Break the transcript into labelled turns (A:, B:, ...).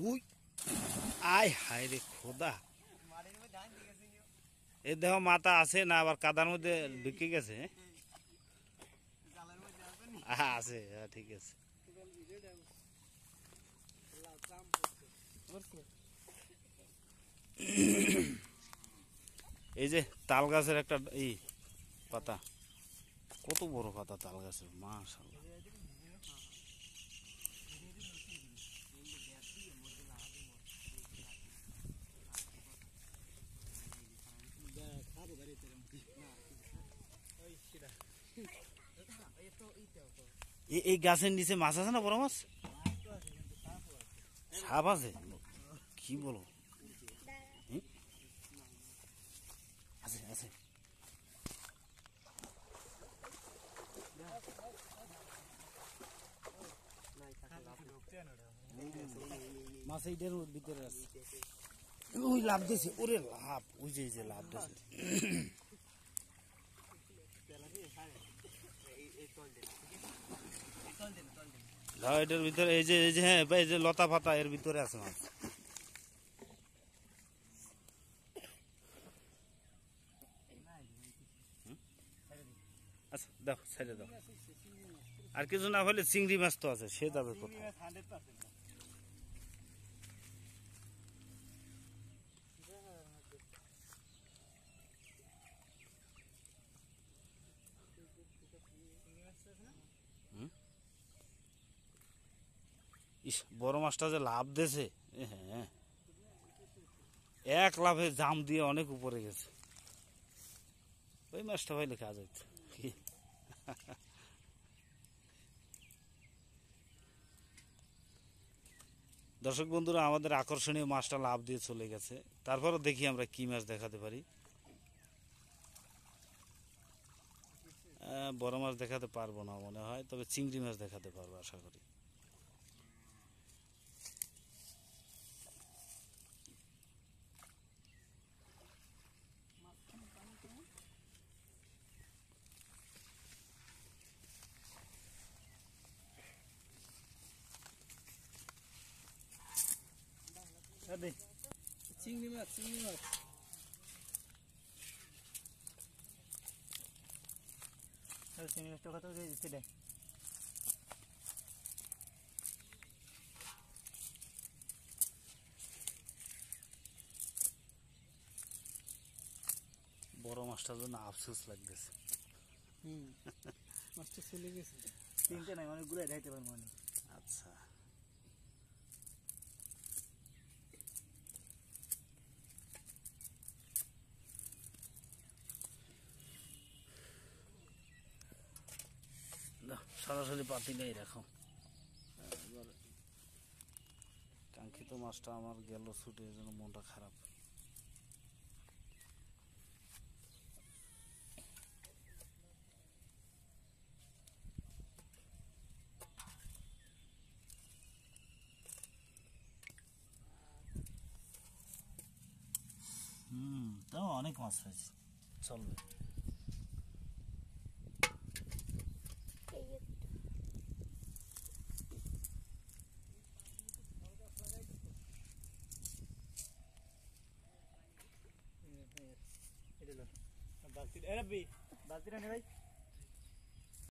A: We আয় হায় রে খোদা। এ দেহ মাথা আছে না, আবার কাদার মধ্যে ঢুকে গেছে হ্যাঁ? আছে হ্যাঁ ঠিক আছে। এই যে তাল গাছের একটা এই পাতা, কত বড় পাতা তাল গাছের মাশাল্লাহ এই গাছের নিচে মাছ আছে না বড় মাছ? সাপ আছে? কি বলো? আছে আছে। মাছ ভিতরে আছে। ওই লাভ দিয়েছে, ওরে লাভ, ওই যে লাভ দিয়েছে দাও এটার ভিতরে, এই যে এই যে হ্যাঁ এই যে লতা ফাতা এর ভিতরে আছে মাছ। দেখো আচ্ছা দাও, ছেড়ে দাও। আর কিছু না হলে চিংড়ি মাছ তো আছে, সে যাবে কোথায়? ইস, বড় মাছটা যে লাভ দেছে হ্যাঁ এক লাভে জাম দিয়ে অনেক উপরে গেছে। ওই মাছটা পাইলে কাজ হইতো দর্শক বন্ধুরা, আমাদের আকর্ষণীয় মাছটা লাভ দিয়ে চলে গেছে। তারপরও দেখি আমরা কি মাছ দেখাতে পারি। বড় মাছ দেখাতে পারব না মনে হয়, তবে চিংড়ি মাছ দেখাতে পারব, আশা করি।
B: চিংড়ি মাছ চিংড়ি মাছ চিংড়ি মাছটা কত সেটাই
A: বড় মাছটার জন্য আফসোস লাগতেছে
B: হুম মাছটা চলে গেছে তিনটে নাই অনেকগুলো ঢাইতে পারব মানে
A: আচ্ছা সরাসরি পাতিলেই রাখো এবার কাঙ্ক্ষিত মাছটা আমার গেল ছুটে এই জন্য মনটা খারাপ। হুম তাও অনেক মাছ হয়েছে। চলবে।
B: বালতি এ রব্বি বালতিটা নে ভাই।